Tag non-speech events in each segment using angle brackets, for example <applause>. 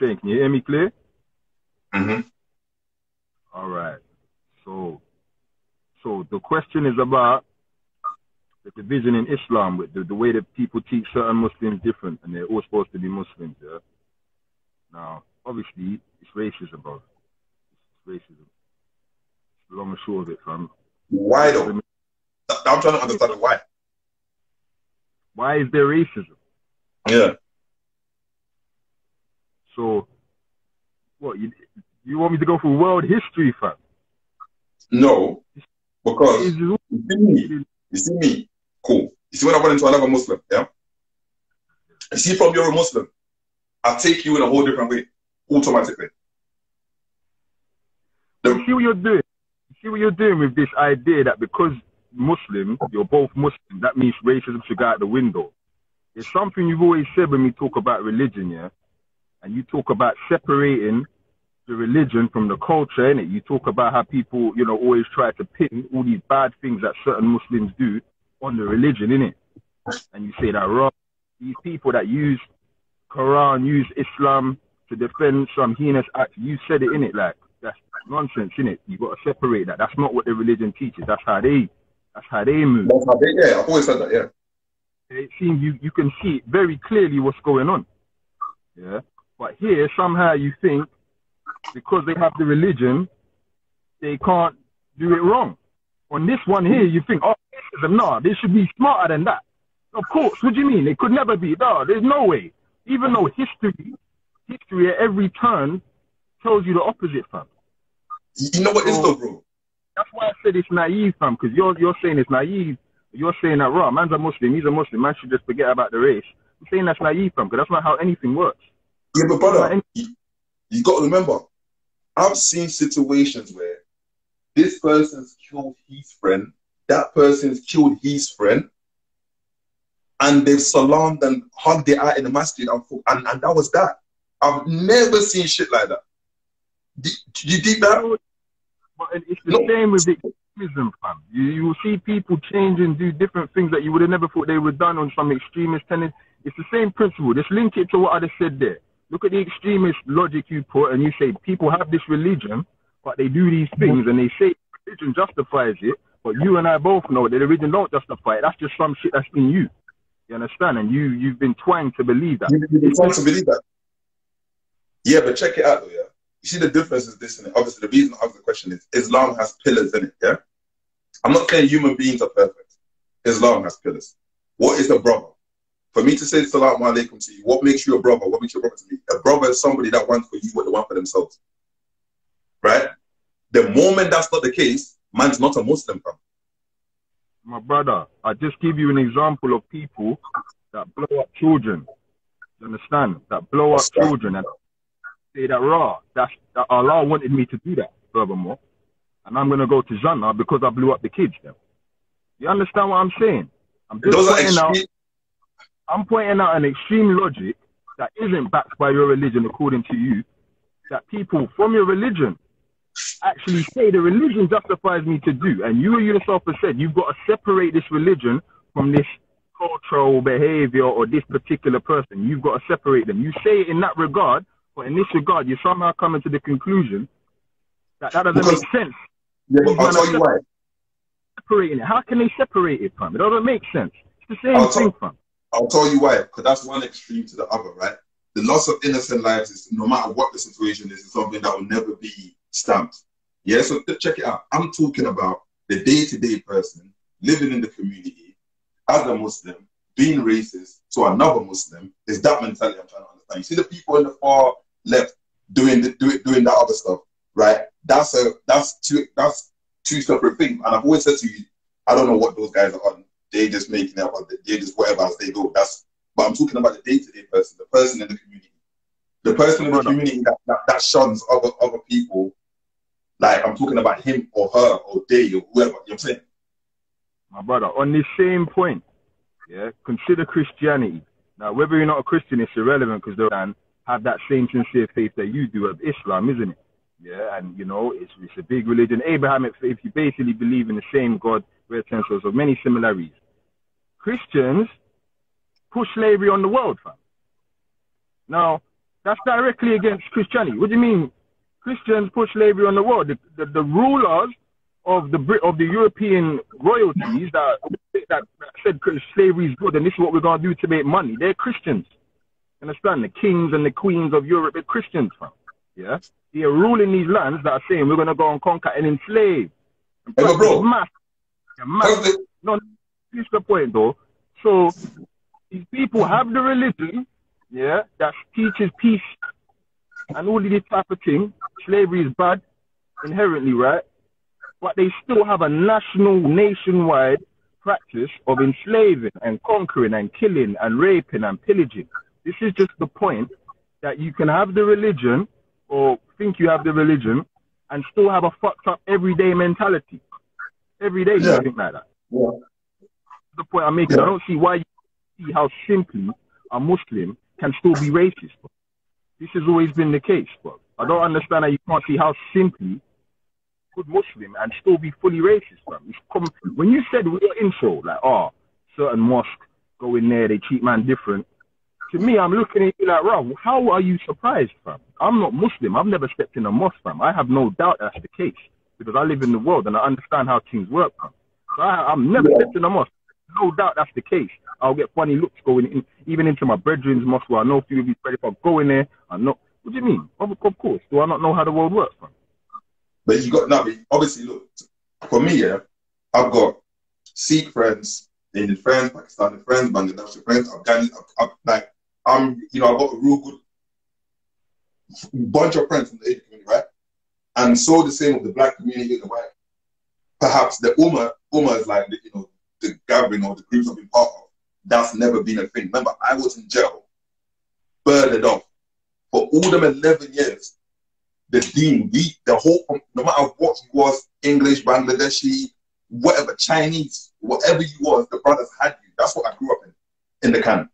saying. Can you hear me clear? Mm-hmm. All right. So, so the question is about the division in Islam with the, the way that people teach certain Muslims different, and they're all supposed to be Muslims. Yeah. Now, obviously, it's racism, bro. It's racism. It's long and short of it, fam. Why though? I'm trying to understand why. Why is there racism? Yeah. So, what you you want me to go through world history, fam? No, because you see me. You see me. Cool. You see when I run into another Muslim, yeah. You see from you're a Muslim, I take you in a whole different way, automatically. You see what you're doing? You see what you're doing with this idea that because Muslim, you're both Muslim, that means racism should go out the window. It's something you've always said when we talk about religion, yeah? And you talk about separating the religion from the culture, innit? You talk about how people, you know, always try to pin all these bad things that certain Muslims do on the religion, innit? And you say that wrong. These people that use Quran, use Islam to defend some heinous act, you said it, innit? Like, that's nonsense, innit? You got to separate that. That's not what the religion teaches. That's how they, that's how they move. That's how they, yeah, I've always said that, yeah. It seems you, you can see very clearly what's going on. Yeah. But here, somehow you think because they have the religion, they can't do it wrong. On this one here, you think, oh, racism, no, they should be smarter than that. Of course, what do you mean? They could never be. No, there's no way. Even though history, history at every turn tells you the opposite, fam. You know what is though, bro? That's why I said it's naive, fam, because you're, you're saying it's naive. You're saying that, right, man's a Muslim, he's a Muslim, man should just forget about the race. I'm saying that's naive, fam, because that's not how anything works. Yeah, but brother, you, you got to remember, I've seen situations where this person's killed his friend, that person's killed his friend, and they've salamed and hugged it out in the masjid, and, and, and that was that. I've never seen shit like that. Do, do you think that? But it's the No. same with extremism, fam. You, you will see people change and do different things that you would have never thought they would done on some extremist tendency. It's the same principle. Just link it to what I just said there. Look at the extremist logic you put, and you say people have this religion, but they do these things, and they say religion justifies it. But you and I both know that the religion don't justify it. That's just some shit that's in you. You understand? And you you've been twanged to believe that. You, you want to believe that? Yeah, but check it out though, yeah. You see the difference is this, and obviously the reason I ask the question is Islam has pillars in it, yeah? I'm not saying human beings are perfect. Islam has pillars. What is a brother? For me to say salam alaikum to you, what makes you a brother? What makes you a brother to me? A brother is somebody that wants for you what they want for themselves. Right? The moment that's not the case, man's not a Muslim. My brother, I just give you an example of people that blow up children. You understand? That blow up children and say that raw. That's that Allah wanted me to do that. Furthermore, and I'm gonna go to Jannah because I blew up the kids. Then you understand what I'm saying? I'm just Those are pointing out. I'm pointing out an extreme logic that isn't backed by your religion, according to you. That people from your religion actually say the religion justifies me to do, and you yourself have said you've got to separate this religion from this cultural behavior or this particular person. You've got to separate them. You say it in that regard, but in this regard, you're somehow coming to the conclusion that that doesn't Because- make sense. Yeah, I'll tell you why. Separating it. How can they separate it from? It doesn't make sense. It's the same I'll thing, fam. I'll tell you why, because that's one extreme to the other, right? The loss of innocent lives is, no matter what the situation is, is something that will never be stamped. Yeah, so check it out. I'm talking about the day-to-day person living in the community as a Muslim, being racist to another Muslim. Is that mentality I'm trying to understand? You see the people in the far left doing the, doing that other stuff, right? That's a that's two that's two separate things. And I've always said to you, I don't know what those guys are on they just making up, they just whatever as they go. That's but I'm talking about the day to day person, the person in the community, the person in the community that, that, that shuns other other people. Like I'm talking about him or her or they or whoever. You know what I'm saying? my brother, on this same point, yeah, consider Christianity. Now, whether you're not a Christian, it's irrelevant because they can have that same sincere faith that you do of Islam, isn't it? Yeah, and you know, it's, it's a big religion. Abrahamic faith, you basically believe in the same God, where it turns of many similarities. Christians push slavery on the world, fam. Now, That's directly against Christianity. What do you mean? Christians put slavery on the world. The, the, the rulers of the of the European royalties that, that said slavery is good and this is what we're gonna do to make money. They're Christians. Understand? The kings and the queens of Europe, they're Christians, fam. Yeah, they are ruling these lands that are saying we're gonna go and conquer and enslave. And bro, mass, No, this is the point though. So these people have the religion, yeah, that teaches peace and all of this type of thing. Slavery is bad inherently, right? But they still have a national, nationwide practice of enslaving and conquering and killing and raping and pillaging. This is just the point that you can have the religion or think you have the religion and still have a fucked up everyday mentality. Every day yeah. you think like that. Yeah. The point I'm making, yeah. I don't see why you see how simply a Muslim can still be racist. Bro. This has always been the case, bro. I don't understand how you can't see how simply good Muslim and still be fully racist, bro. When you said with your intro, like, oh, certain mosque go in there, they treat man different. To me, I'm looking at you like, bro, how are you surprised, fam? I'm not Muslim. I've never stepped in a mosque, fam. I have no doubt that's the case because I live in the world and I understand how things work. So I, I've never yeah. stepped in a mosque. No doubt that's the case. I'll get funny looks going in, even into my brethren's mosque where I know few of these if I go in there, I know. What do you mean? Of, of course. Do I not know how the world works, man? But you got now. Obviously, look for me. Yeah, I've got Sikh friends, Indian friends, Pakistani friends, Bangladeshi friends, Afghani. I've, I've, like I'm, you know, I've got a real good bunch of friends from the Asian community, right? And so the same with the black community, the white. Perhaps the Ummah, Ummah is like the, you know the gathering or the groups I've been part of. That's never been a thing. Remember, I was in jail, burned off for all them eleven years. The deen, we, the whole, um, no matter what he was, English, Bangladeshi, whatever, Chinese, whatever you was, the brothers had you. That's what I grew up in, in the camp.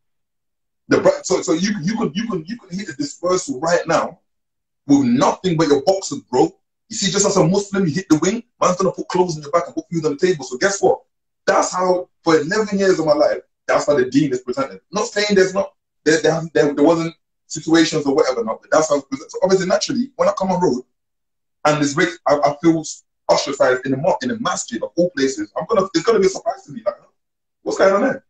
The so so you you can you can you can hit the dispersal right now with nothing but your boxers, bro. You see, just as a Muslim, you hit the wing, man's gonna put clothes on your back and put food on the table. So guess what? That's how, for 11 years of my life, that's how the deen is presented. Not saying there's not, there, there, there, there wasn't situations or whatever, not, but that's how it's presented. So obviously, naturally, when I come on road and this race, I, I feel ostracized in a in a masjid of all places. I'm gonna, it's gonna be a surprise to me. Like, what's going on there?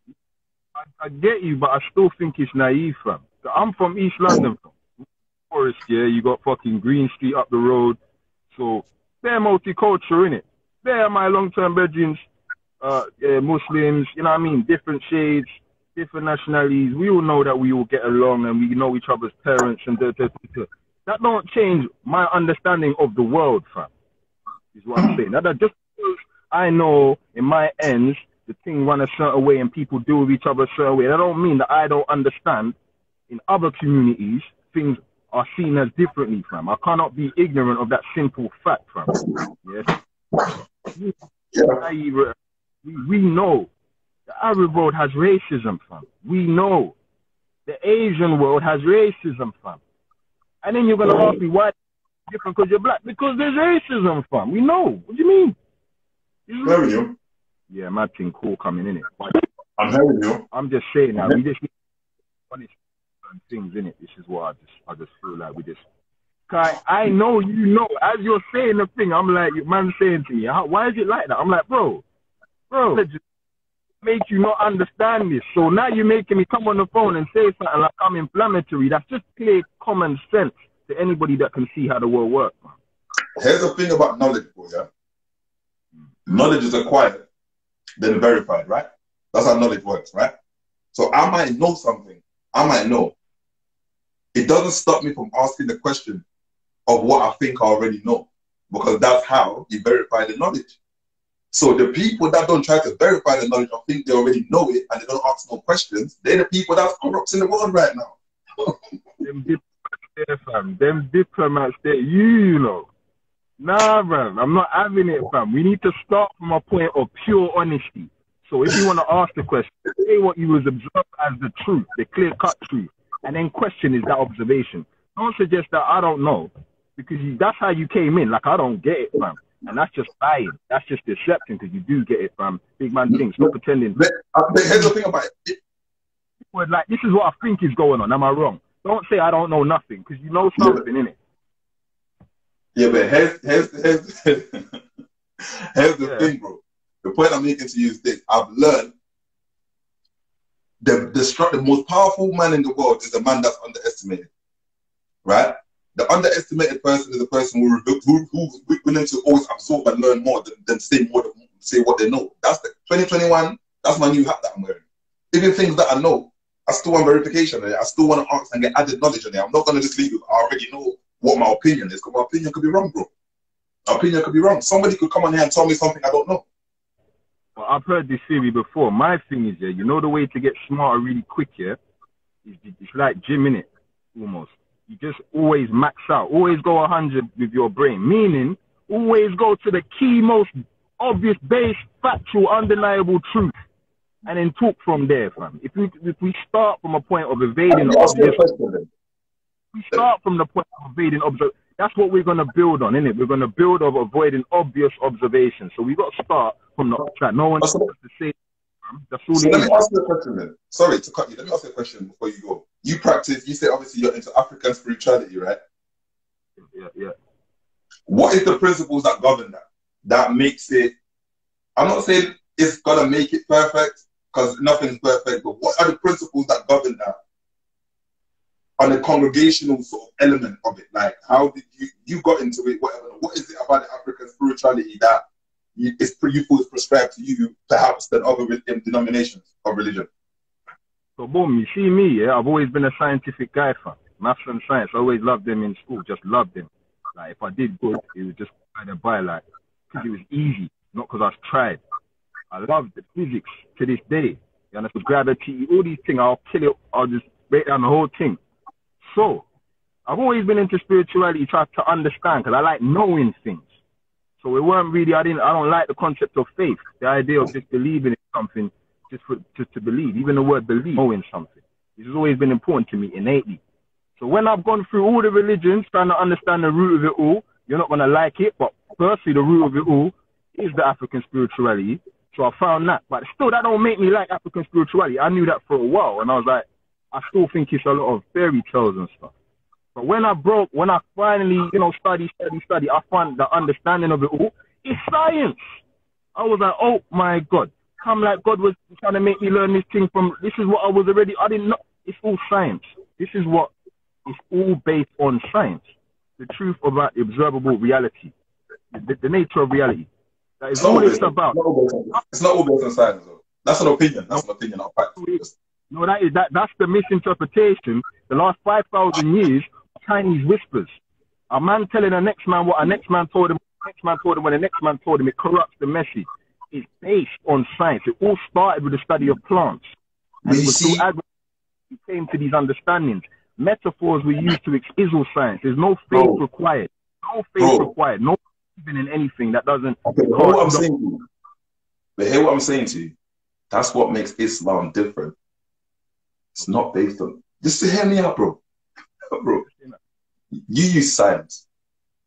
I, I get you, but I still think it's naive, fam. I'm from East London, Forest, yeah. You got fucking Green Street up the road, so they're multicultural, innit? They're my long-term bedrooms uh, Muslims, you know what I mean, different shades, different nationalities. We all know that we all get along and we know each other's parents and da, da, da, that don't change my understanding of the world, fam. Is what I'm saying. That, that just because I know in my ends the thing run a certain way and people deal with each other a certain way. That don't mean that I don't understand in other communities things are seen as differently, fam. I cannot be ignorant of that simple fact, fam. Yes. Yeah. We, we know the Arab world has racism, fam. We know the Asian world has racism, fam. And then you're gonna ask me why different because you're black. Because there's racism, fam. We know. What do you mean? You know? you. Yeah, my thing cool coming in it. I'm hearing you. I'm just saying that we just need punish things in it. This is what I just I just feel like we just I, I know you know as you're saying the thing, I'm like man saying to me, why is it like that? I'm like, bro, bro, make you not understand this. So now you're making me come on the phone and say something like I'm inflammatory. That's just clear common sense to anybody that can see how the world works. Here's the thing about knowledge, boy. Yeah, knowledge is acquired, then verified, right? That's how knowledge works, right? So I might know something. I might know. It doesn't stop me from asking the question of what I think I already know, because that's how you verify the knowledge. So the people that don't try to verify the knowledge or think they already know it and they don't ask no questions, they're the people that's corrupt in the world right now. <laughs> them diplomats there, fam. Them diplomats there, you, know. Nah, man, I'm not having it, fam. We need to start from a point of pure honesty. So if you want to ask the question, say what you was observed as the truth, the clear cut truth, and then question is that observation. Don't suggest that I don't know, because you, that's how you came in. Like I don't get it, fam. And that's just lying. That's just deception because you do get it from big man things. Stop pretending. But, uh, but here's the thing about it. Like, this is what I think is going on. Am I wrong? don't say I don't know nothing because you know something in it. Yeah, but here's here's here's, <laughs> here's the Yeah. thing, bro. The point I'm making to you is this: I've learned the the, the most powerful man in the world is the man that's underestimated, right? The underestimated person is the person who who who's willing to always absorb and learn more than, than say more than say what they know. That's the 2021. That's my new hat that I'm wearing. Even things that I know, I still want verification. I still want to ask and get added knowledge on it. I'm not going to just leave it. I already know what my opinion is because my opinion could be wrong, bro. My opinion could be wrong. Somebody could come on here and tell me something I don't know. Well, I've heard this theory before. My thing is, yeah, you know the way to get smarter really quick, yeah? Is it's like gym in it, almost. You just always max out. Always go 100 with your brain. Meaning, always go to the key, most obvious, base, factual, undeniable truth. And then talk from there, fam. If we, if we start from a point of evading obvious question we start from the point of evading observ. That's what we're gonna build on, innit? We're gonna build of avoiding obvious observations. So we've got to start from the track. No one has to say. All So let me ask you a question then. Sorry to cut you. Let me ask you a question before you go. You practice, you say obviously you're into African spirituality, right? Yeah, yeah. What is the principles that govern that? That makes it, I'm not saying it's gonna make it perfect, because nothing's perfect, but what are the principles that govern that on the congregational sort of element of it? Like how did you you got into it, whatever. What is it about the African spirituality that you feel is prescribed to you perhaps than other re- um, denominations of religion? So boom, you see me, yeah. I've always been a scientific guy, fam. Maths and science. I always loved them in school. Just loved them. Like if I did good, it was just kind of by like because it was easy, not because I tried. I loved the physics to this day. You understand? Gravity, all these things. I'll kill it. I'll just break down the whole thing. So I've always been into spirituality, try to understand, because I like knowing things. So we weren't really. I didn't. I don't like the concept of faith. The idea of just believing in something, just for just to believe. Even the word believe, knowing something. This has always been important to me innately. So when I've gone through all the religions, trying to understand the root of it all, you're not gonna like it. But firstly, the root of it all is the African spirituality. So I found that. But still, that don't make me like African spirituality. I knew that for a while, and I was like, I still think it's a lot of fairy tales and stuff. But when I broke, when I finally, you know, study, study, study, I found the understanding of it all. It's science. I was like, oh my God. Come like God was trying to make me learn this thing from, this is what I was already, I didn't know. It's all science. This is what, it's all based on science. The truth about the observable reality. The, the nature of reality. That is It's not all it's based about. it's not all based on- It's not all based on science, though. That's an opinion. That's an opinion. I'll practice. No, that is that. That's the misinterpretation. The last five thousand years, Chinese whispers. A man telling a next man what a next man told him. Next man told him when the next man told him. It corrupts the message. It's based on science. It all started with the study of plants. And it was see- through we came to these understandings. Metaphors were used to explain science. There's no faith required. No faith required. No even in anything that doesn't. Okay, but hear what I'm saying to you. But hear what I'm saying to you. That's what makes Islam different. It's not based on. Just hear me out, bro. <laughs> bro, you use science.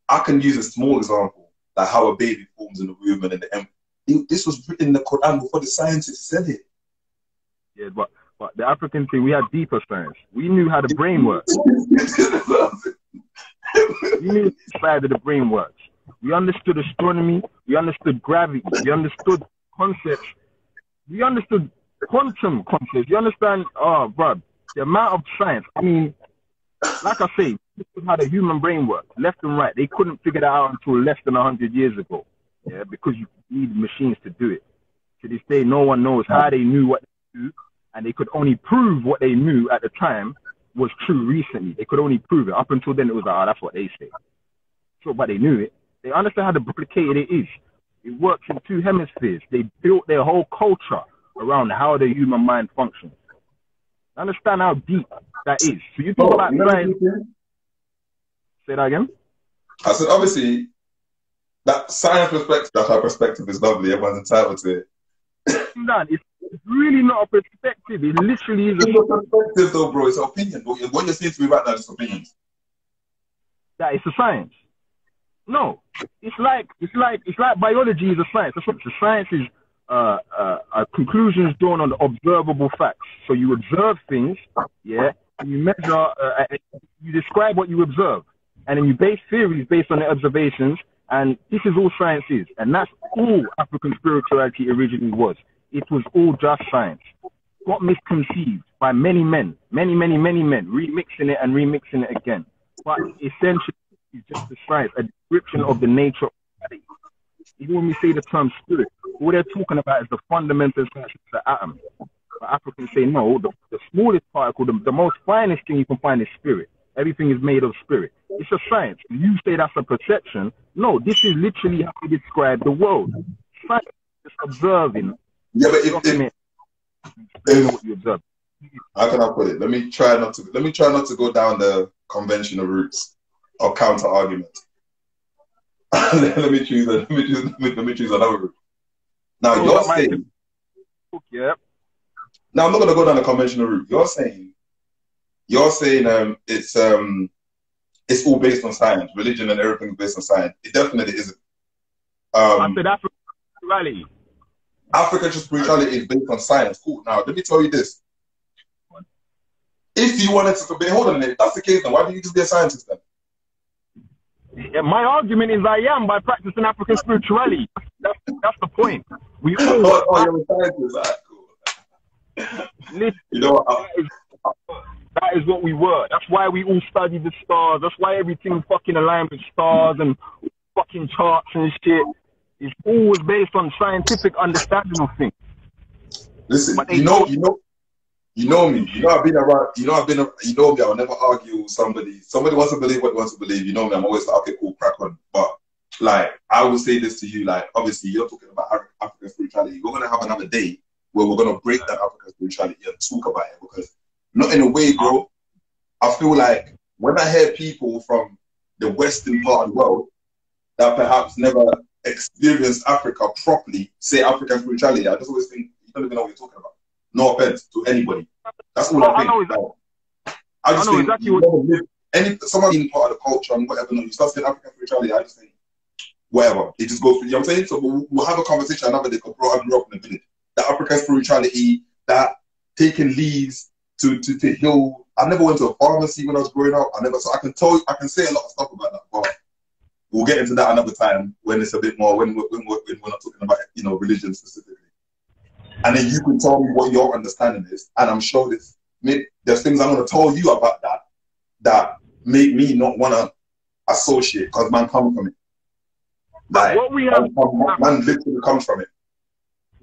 I can use a small example, like how a baby forms in the womb and in the embryo. This was written in the Quran before the scientists said it. Yeah, but but the African thing, we had deeper science. We knew how the brain works. We knew the of the brain works. We understood astronomy. We understood gravity. We understood concepts. We understood quantum concepts. You understand? Oh, bro, the amount of science. I mean, like I say, how the human brain works, left and right. They couldn't figure that out until less than hundred years ago. Yeah, because you need machines to do it. To this day, no one knows how they knew what they knew, and they could only prove what they knew at the time was true recently. They could only prove it. Up until then, it was like, oh, that's what they say. So, but they knew it. They understand how complicated it is. It works in two hemispheres. They built their whole culture around how the human mind functions. Understand how deep that is. So you talk about science. Say that again. I said, obviously, that science perspective, that our perspective is lovely. Everyone's entitled to it. It's really not a perspective. It literally is It's a perspective, though, bro. It's an opinion. What you're- saying to me right now is opinions. that it's a science. No, it's like it's like it's like biology is a science. That's what the science is. Uh, uh, uh, conclusions drawn on the observable facts. So you observe things, yeah, you measure, uh, you describe what you observe, and then you base theories based on the observations. And this is all science is, and that's all African spirituality originally was. It was all just science. Got misconceived by many men, many, many, many men, remixing it and remixing it again. But essentially, it's just a science, a description of the nature of reality. Even when we say the term spirit, all they're talking about is the fundamental essence of the atom. But Africans say no, the, the smallest particle, the, the most finest thing you can find is spirit. Everything is made of spirit. It's a science. You say that's a perception. No, this is literally how we describe the world. Science is observing. Yeah, but if, if, if what you observe. How can I put it? Let me try not to let me try not to go down the conventional routes or counter argument. <laughs> let me choose. Let me choose. Let me, let me choose another route. Now you're saying. Yeah. Now I'm not going to go down the conventional route. You're saying. You're saying um, it's um, it's all based on science, religion, and everything's based on science. It definitely isn't. Um, I said African spirituality. African spirituality is based on science. Cool. Now let me tell you this. If you wanted to be, hold on, if that's the case, then why don't you just be a scientist then? Yeah, my argument is I am by practicing African spirituality. That's, that's the point. We all. oh, <laughs> oh, you're a scientist. Right, cool. Listen, <laughs> You know what? is, that is what we were. That's why we all study the stars. That's why everything fucking aligned with stars and fucking charts and shit. It's always based on scientific understanding of things. Listen, you know, you know, you know me. You know I've been around. You know I've been. You know me. I'll never argue with somebody. Somebody wants to believe what they wants to believe. You know me. I'm always like, okay, cool, crack on. But like, I will say this to you. Like, obviously, you're talking about African spirituality. We're gonna have another day where we're gonna break that African spirituality and talk about it because, not in a way, bro. Oh. I feel like when I hear people from the western part of the world that perhaps never experienced Africa properly say African spirituality, I just always think you don't even know what you're talking about. No offense to anybody. That's all Oh, I I think. know exactly- I just I know think exactly you what- live any someone being part of the culture and whatever. No, you start saying African spirituality. I just think whatever. It just goes through. You know what I'm saying? So we'll, we'll have a conversation another day. Bro, I grew up in the village. The African spirituality, that taking leaves to to to heal. I never went to a pharmacy when I was growing up. I never. So I can tell. I can say a lot of stuff about that, but. We'll get into that another time when it's a bit more when we're, when we're, when we're not talking about you know religion specifically, and then you can tell me what your understanding is, and I'm sure this there's things I'm going to tell you about that that make me not want to associate because man come from it. Like What we have, man, man literally comes from it.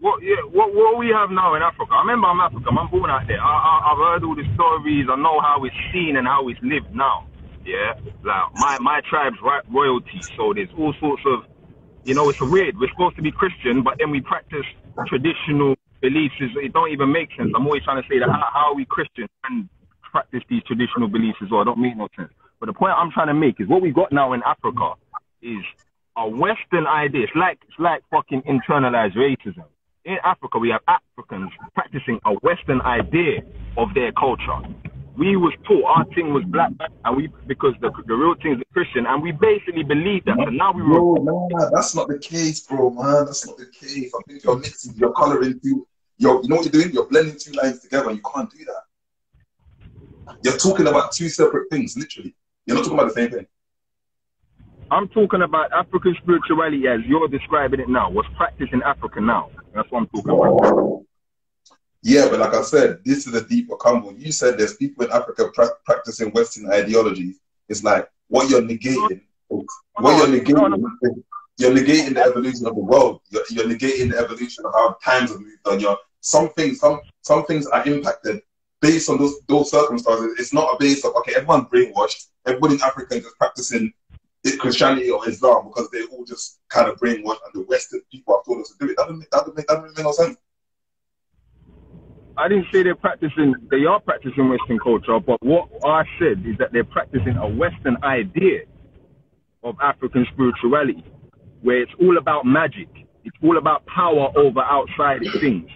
What, yeah, what, what we have now in Africa. I remember I'm African. I'm born out there. I, I, I've heard all the stories. I know how it's seen and how it's lived now. Yeah, like my my tribe's ri- royalty. So there's all sorts of, you know, it's weird. We're supposed to be Christian, but then we practice traditional beliefs. It don't even make sense. I'm always trying to say that how, how are we Christian and practice these traditional beliefs as well? It don't make no sense. But the point I'm trying to make is what we got now in Africa is a Western idea. It's like it's like fucking internalized racism. In Africa, we have Africans practicing a Western idea of their culture. We was taught our thing was black, and we because the the real thing is Christian, and we basically believe that. So now we were Bro, nah, that's not the case, bro, man. That's not the case. I think you're mixing, you're coloring two. You're, you know what you're doing? You're blending two lines together, you can't do that. You're talking about two separate things, literally. You're not talking about the same thing. I'm talking about African spirituality as you're describing it now. What's practiced in Africa now? That's what I'm talking about. Yeah, but like I said, this is a deeper combo. You said there's people in Africa pra- practicing Western ideologies. It's like what you're negating. What you're negating. You're negating the evolution of the world. You're, you're negating the evolution of how times have moved on. You're, some things, some some things are impacted based on those those circumstances. It's not a base of okay, everyone's brainwashed. Everybody in Africa is just practicing Christianity or Islam because they're all just kind of brainwashed and the Western people have told us to do it. That doesn't that doesn't make, that doesn't make no sense. I didn't say they're practicing, they are practicing Western culture, but what I said is that they're practicing a Western idea of African spirituality, where it's all about magic. It's all about power over outside things.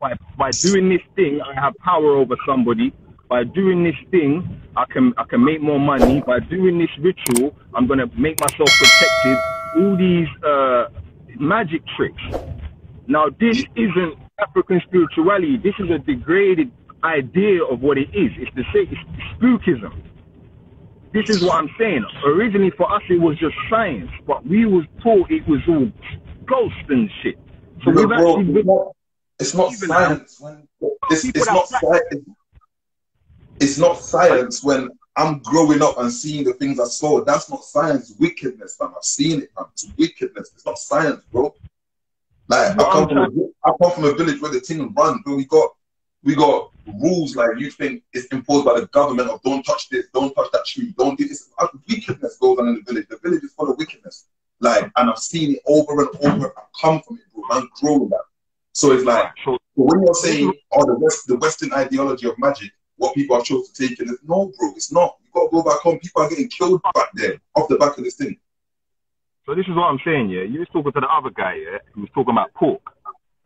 By, by doing this thing, I have power over somebody. By doing this thing, I can I can make more money. By doing this ritual, I'm gonna make myself protected. All these uh, magic tricks. Now, this isn't African spirituality. This is a degraded idea of what it is. It's the. It's spookism. This is what I'm saying. Originally, for us, it was just science, but we was taught it was all ghosts and shit. So we've bro, actually it's not, it's not science when it's, it's not science. It's not science when I'm growing up and seeing the things I saw. That's not science. Wickedness, man. I've seen it, man. It's wickedness. It's not science, bro. Like I come from a, I come from a village where the thing run, but we got we got rules like you think it's imposed by the government of don't touch this, don't touch that tree, don't do this. Wickedness goes on in the village. The village is full of wickedness. Like, and I've seen it over and over. I come from it, bro. I'm growing that. So it's like when you're saying, oh, the West, the Western ideology of magic, what people have chosen to take in, no, bro, it's not. You got to go back home. People are getting killed back there off the back of this thing. So this is what I'm saying, yeah. You was talking to the other guy, yeah. He was talking about pork,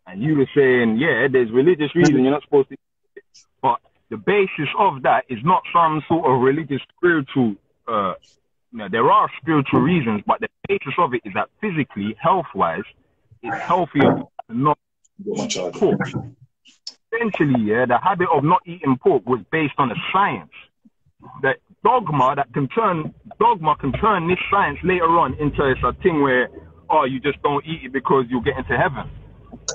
and you were saying, yeah, there's religious reason you're not supposed to. eat it. But the basis of that is not some sort of religious spiritual. Uh, you know, there are spiritual reasons, but the basis of it is that physically, health-wise, it's healthier to not Got my charger. pork. Essentially, yeah, the habit of not eating pork was based on a science. That dogma that can turn dogma can turn this science later on into a thing where oh you just don't eat it because you'll get into heaven.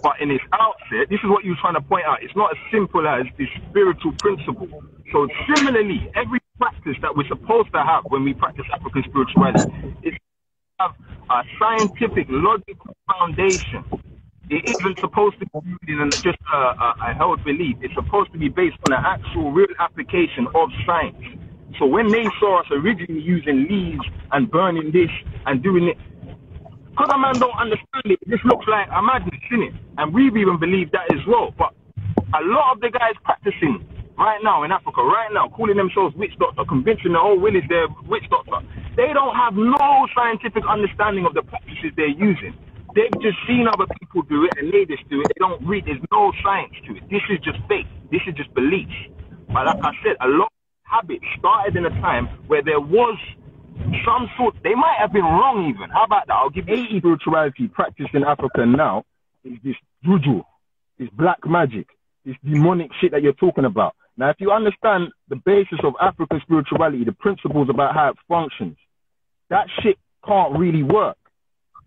But in its outset, this is what you're trying to point out. It's not as simple as this spiritual principle. So similarly, every practice that we're supposed to have when we practice African spirituality is have a scientific, logical foundation. It isn't supposed to be just a, a, a held belief. It's supposed to be based on an actual, real application of science. So when they saw us originally using leaves and burning this and doing it, because a man don't understand it, this looks like a madness, innit? And we've even believed that as well. But a lot of the guys practicing right now in Africa, right now, calling themselves witch doctor, convincing the whole will is their witch doctor, they don't have no scientific understanding of the practices they're using. They've just seen other people do it and they just do it. They don't read. There's no science to it. This is just faith. This is just belief. But like I said, a lot of habits started in a time where there was some sort. They might have been wrong even. How about that? I'll give you 80 spirituality practiced in Africa now is this juju, this black magic, this demonic shit that you're talking about. Now, if you understand the basis of African spirituality, the principles about how it functions, that shit can't really work.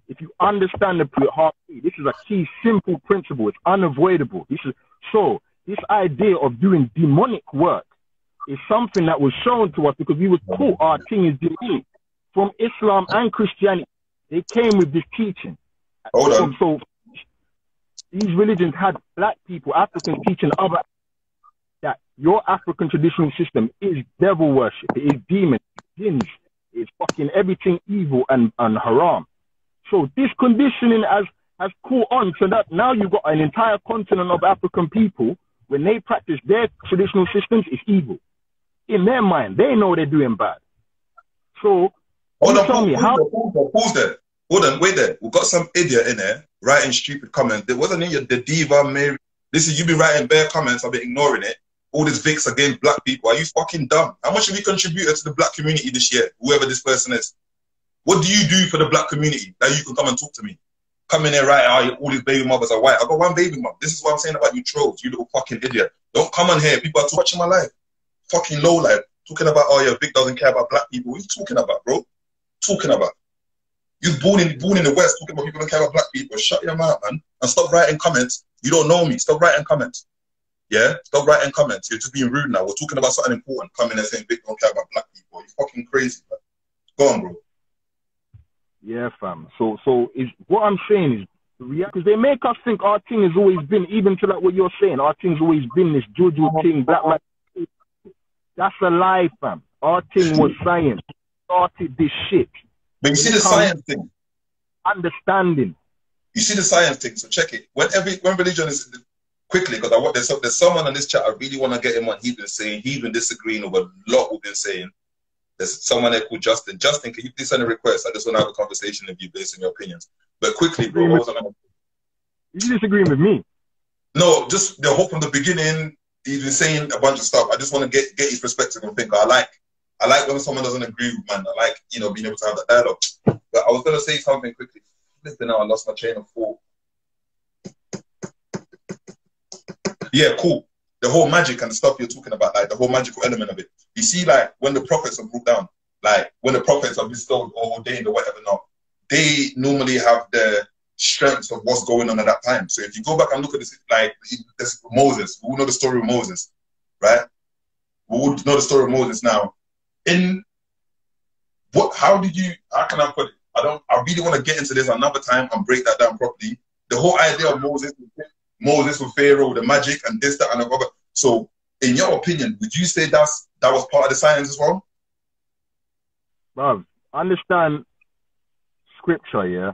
If you understand the heartbeat, this is a key simple principle. It's unavoidable. This is so this idea of doing demonic work is something that was shown to us because we were taught our thing is demonic from Islam and Christianity. They came with this teaching. Hold So, on. so these religions had black people, Africans teaching other that your African traditional system is devil worship, it is demon, jinns, it's fucking everything evil and, and haram. So this conditioning has has caught on so that now you've got an entire continent of African people when they practice their traditional systems, it's evil. In their mind, they know they're doing bad. So Hold on, tell pause, me how pause, there, pause, pause there. Hold on, wait there. We've got some idiot in there writing stupid comments. There wasn't any the diva Mary. Listen, you've been writing bare comments. I've been ignoring it. All this Vic's against black people. Are you fucking dumb? How much have you contributed to the black community this year? Whoever this person is. What do you do for the black community that you can come and talk to me? Come in there, right? All these baby mothers are white. I got one baby mom. This is what I'm saying about you trolls. You little fucking idiot. Don't come on here. People are watching my life. Fucking low life. Talking about, oh yeah, Vic doesn't care about black people. What are you talking about, bro? Talking about. You're born in born in the West talking about people don't care about black people. Shut your mouth, man. And stop writing comments. You don't know me. Stop writing comments. Yeah? Stop writing comments. You're just being rude now. We're talking about something important. Coming and saying Vic don't care about black people. You're fucking crazy, man. Go on, bro. Yeah, fam. So, so is what I'm saying is because they make us think our thing has always been, even to like what you're saying, our thing's always been this juju thing, black man. That's a lie, fam. Our thing was science. Started this shit. But you see the science thing. Understanding. You see the science thing. So check it. When every when religion is quickly, because I want there's, there's someone on this chat I really want to get him on. He's been saying he's been disagreeing over a lot we've been saying. There's someone there called Justin. Justin, can you please send a request? I just want to have a conversation with you based on your opinions. But quickly, bro, what was I gonna You disagreeing with me? No, just the whole from the beginning. He's been saying a bunch of stuff. I just want to get get his perspective and think. I like I like when someone doesn't agree with man. I like you know being able to have that dialogue. But I was gonna say something quickly. Listen, now I lost my train of thought. Yeah, cool. The whole magic and the stuff you're talking about, like the whole magical element of it. You see, like when the prophets are brought down, like when the prophets are bestowed or ordained or whatever, not they normally have the strength of what's going on at that time. So if you go back and look at this, like this Moses, we know the story of Moses, right? We know the story of Moses now. In what? How did you? How can I put it? I don't. I really want to get into this another time and break that down properly. The whole idea of Moses, Moses with Pharaoh, the magic and this, that, and the other. So, in your opinion, would you say that's that was part of the science as well? Bro, understand scripture, yeah.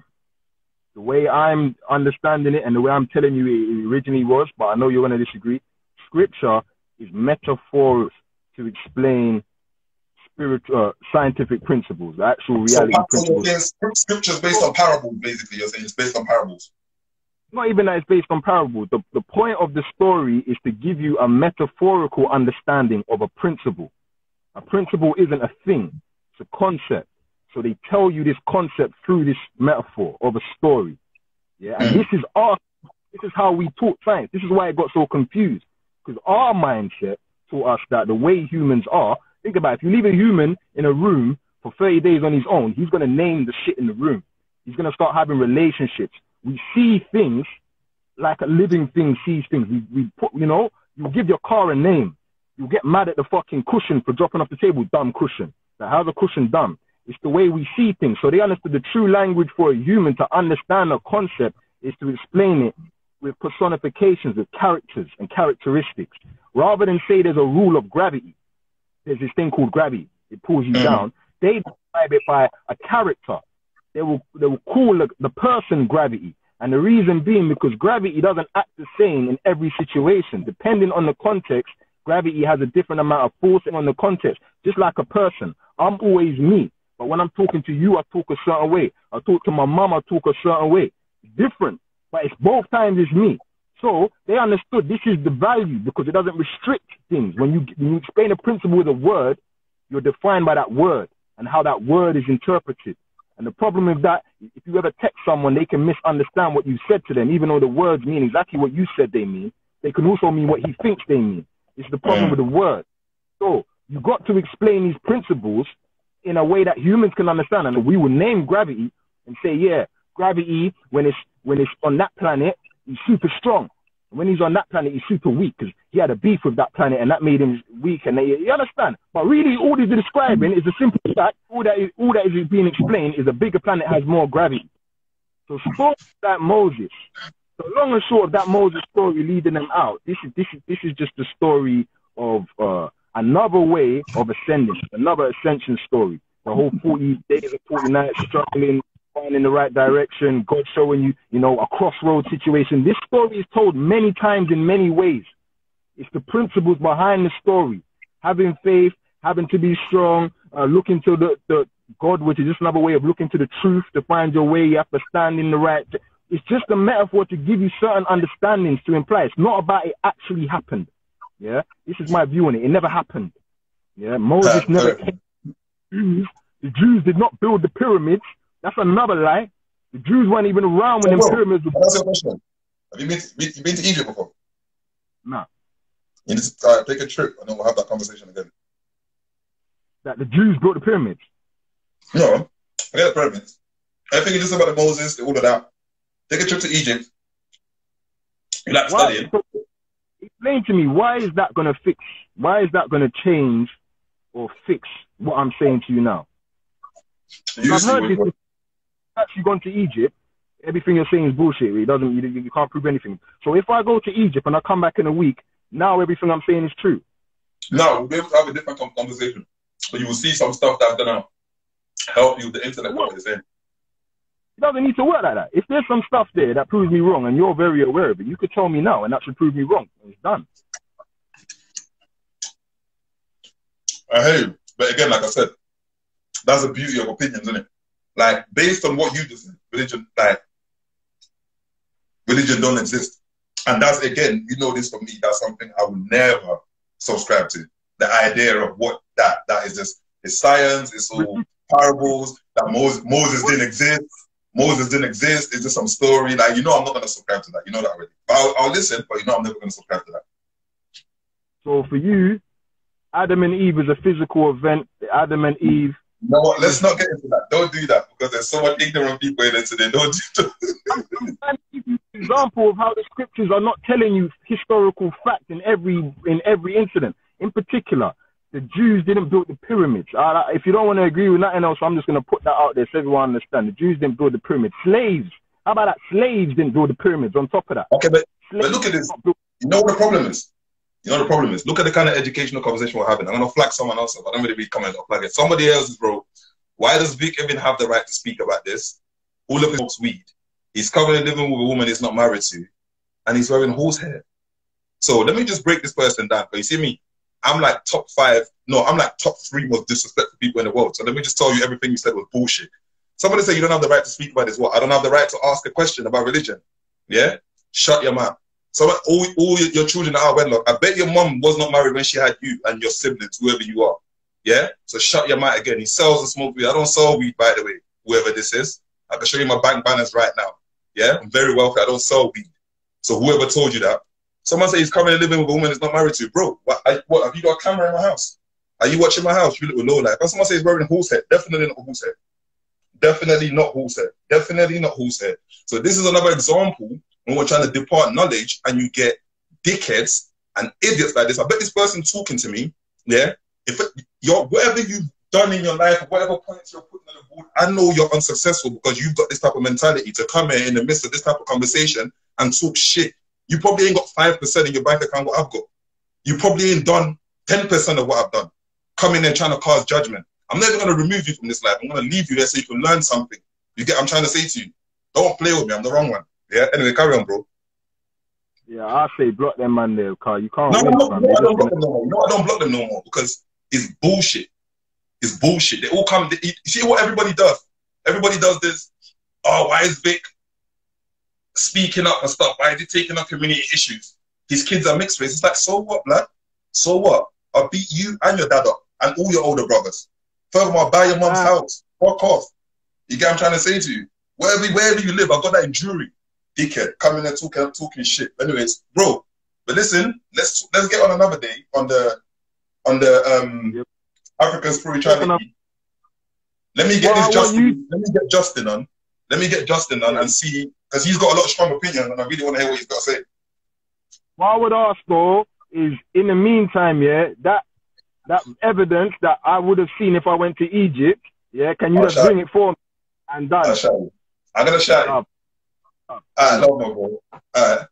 The way I'm understanding it and the way I'm telling you it originally was, but I know you're going to disagree. Scripture is metaphors to explain spiritual, uh, scientific principles, the actual reality so, principles. Scripture is based on parables, basically. You're saying it's based on parables. Not even that it's based on parable. The, the point of the story is to give you a metaphorical understanding of a principle. A principle isn't a thing, it's a concept. So they tell you this concept through this metaphor of a story. Yeah, and hmm. this is our, this is how we taught science. This is why it got so confused. Because our mindset taught us that the way humans are, think about it, if you leave a human in a room for 30 days on his own, he's going to name the shit in the room. He's going to start having relationships. We see things like a living thing sees things. We, we put, you know, you give your car a name. You get mad at the fucking cushion for dropping off the table, dumb cushion. Like, how's a cushion dumb? It's the way we see things. So they understood the true language for a human to understand a concept is to explain it with personifications, with characters and characteristics. Rather than say there's a rule of gravity, there's this thing called gravity. It pulls you mm-hmm. down. They describe it by a character. They will, they will call the, the person gravity. And the reason being because gravity doesn't act the same in every situation. Depending on the context, gravity has a different amount of forcing on the context. Just like a person. I'm always me. But when I'm talking to you, I talk a certain way. I talk to my mom, I talk a certain way. Different, but it's both times it's me. So they understood this is the value because it doesn't restrict things. When you, when you explain a principle with a word, you're defined by that word and how that word is interpreted. And the problem is that if you ever text someone, they can misunderstand what you said to them, even though the words mean exactly what you said they mean. They can also mean what he thinks they mean. It's the problem with the word. So you got to explain these principles in a way that humans can understand. And we will name gravity and say, yeah, gravity, when it's, when it's on that planet, he's super strong. When he's on that planet, he's super weak because he had a beef with that planet and that made him weak. And they, you understand? But really, all he's describing is a simple fact. All that is, all that is being explained is a bigger planet has more gravity. So stories that Moses, so long and short of that Moses story leading them out, this is this is this is just the story of uh, another way of ascending, another ascension story. The whole 40 days and 40 nights struggling, finding the right direction, God showing you, you know, a crossroad situation. This story is told many times in many ways. It's the principles behind the story. Having faith, having to be strong, uh, looking to the, the God, which is just another way of looking to the truth to find your way. You have to stand in the right. It's just a metaphor to give you certain understandings to imply. It's not about it actually happened. Yeah, this is my view on it. It never happened. Yeah, Moses never came. The Jews did not build the pyramids. That's another lie. The Jews weren't even around when the pyramids were built. question. Have you been, to, you been to Egypt before? No. You need to uh, take a trip and then we'll have that conversation again. That the Jews built the pyramids? No, forget the pyramids. I think it's just about the Moses, all of that. Take a trip to Egypt. You like studying explain to me why is that going to fix? Why is that going to change or fix what I'm saying to you now? You I've heard this. Actually, gone to Egypt. Everything you're saying is bullshit. It doesn't. You, you can't prove anything. So if I go to Egypt and I come back in a week, now everything I'm saying is true. No, we'll be able to have a different conversation. But you will see some stuff that's gonna help you with the internet. what is saying. It doesn't need to work like that. If there's some stuff there that proves me wrong and you're very aware of it, you could tell me now and that should prove me wrong. It's done. Uh, I hear you. But again, like I said, that's the beauty of opinions, isn't it? Like, based on what you just said, religion, like, religion don't exist. And that's, again, you know this for me, that's something I will never subscribe to. The idea of what that, that is just, it's science, it's all parables, that Moses, Moses didn't exist. Moses didn't exist. It's just some story. Like, you know, I'm not going to subscribe to that. You know that already. But I'll, I'll listen, but you know, I'm never going to subscribe to that. So for you, Adam and Eve is a physical event. Adam and Eve. No, let's not get into that. Don't do that because there's so much ignorant people in it today. Don't do that. Give you an example of how the scriptures are not telling you historical fact in every in every incident. In particular, the Jews didn't build the pyramids. Uh, if you don't want to agree with nothing else, I'm just going to put that out there so everyone understands. The Jews didn't build the pyramids. Slaves. How about that? Slaves didn't build the pyramids on top of that. Okay, but, but look at this. You know what the problem is? You know the problem is? Look at the kind of educational conversation we're having. I'm going to flag someone else up. I don't really be coming or flag it. Somebody else's, bro. Why does Vic even have the right to speak about this? All of smokes weed. He's currently living with a woman he's not married to. And he's wearing horse hair. So let me just break this person down. Because you see me, I'm like top five. No, I'm like top three most disrespectful people in the world. So let me just tell you everything you said was bullshit. Somebody say you don't have the right to speak about this. What? I don't have the right to ask a question about religion. Yeah? Shut your mouth. So all, all your children are wedlock. I bet your mom was not married when she had you and your siblings, whoever you are. Yeah? So shut your mouth again. He sells and smoke weed. I don't sell weed, by the way, whoever this is. I can show you my bank balance right now. Yeah? I'm very wealthy. I don't sell weed. So whoever told you that, Someone say he's currently living with a woman he's not married to. Bro, what, I, what, have you got a camera in my house? Are you watching my house? You little low life. If someone says he's wearing horse head, definitely not horse head. Definitely not horse head. Definitely not horse head. So this is another example when we're trying to depart knowledge and you get dickheads and idiots like this. I bet this person talking to me, yeah, if you're whatever you've done in your life, whatever points you're putting on the board, I know you're unsuccessful because you've got this type of mentality to come here in the midst of this type of conversation and talk shit you probably ain't got 5% in your bank account what I've got. You probably ain't done 10% of what I've done. Coming in trying to cast judgment. I'm never going to remove you from this life. I'm going to leave you there so you can learn something. You get I'm trying to say to you? Don't play with me. I'm the wrong one. Yeah. Anyway, carry on, bro. Yeah, I say block them man there, car. You can't. No, win, no, no, no, I don't block them no more. No, I don't block them no more because it's bullshit. It's bullshit. They all come. They, you see what everybody does? Everybody does this. Oh, why is Vic speaking up and stuff. Why is he taking up community issues? His kids are mixed race. It's like, so what, man? So what? I'll beat you and your dad up and all your older brothers. Furthermore, buy your mom's ah. house. Fuck off. You get what I'm trying to say to you? Wherever, wherever you live, I've got that in jewelry. Dickhead, coming there talking, talking shit. Anyways, bro, but listen, let's let's get on another day on the on the um yep. African spirituality. Let me get well, this Justin. You... Let me get Justin on. Let me get Justin on and see because he's got a lot of strong opinions, and I really want to hear what he's got to say. What I would ask though is, in the meantime, yeah, that that evidence that I would have seen if I went to Egypt, yeah, can you just bring it for me and done? I'm gonna show you. I'm gonna show you.